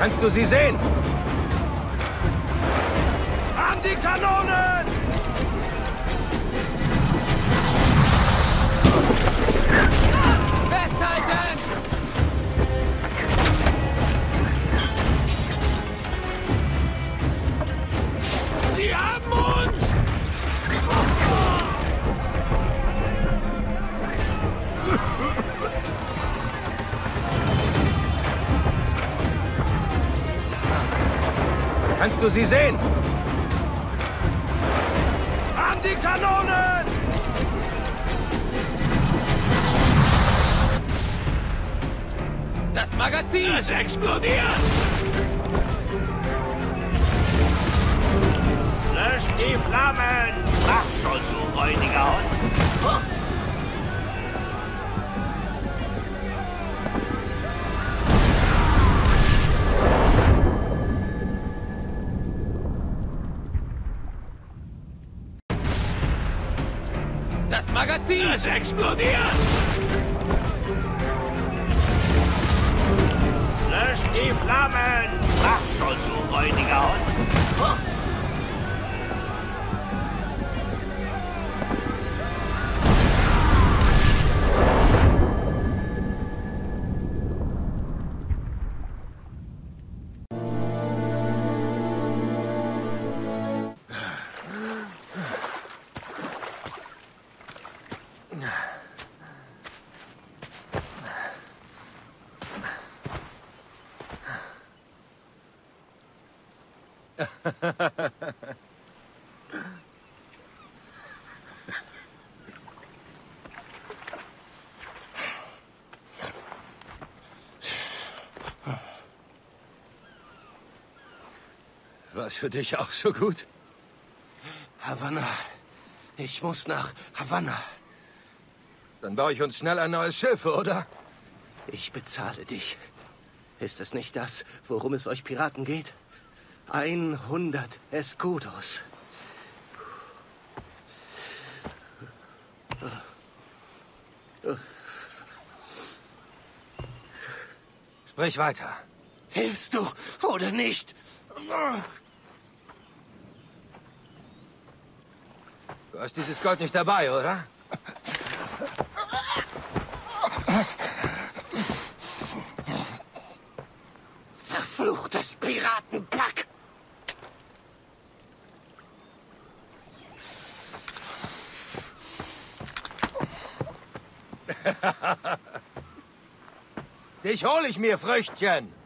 Kannst du sie sehen? An die Kanonen! Festhalten! Sie haben uns! Kannst du sie sehen? An die Kanonen! Das Magazin! Es explodiert! Löscht die Flammen! Mach schon, du räudiger Hund! Das Magazin! Es explodiert! Löscht die Flammen! Mach schon, du räudiger Hund! War's für dich auch so gut? Havanna. Ich muss nach Havanna. Dann baue ich uns schnell ein neues Schiff, oder? Ich bezahle dich. Ist es nicht das, worum es euch Piraten geht? 100 Escudos. Sprich weiter. Hilfst du oder nicht? Du hast dieses Gold nicht dabei, oder? Verfluchtes Piratenpack! Dich hol ich mir, Früchtchen.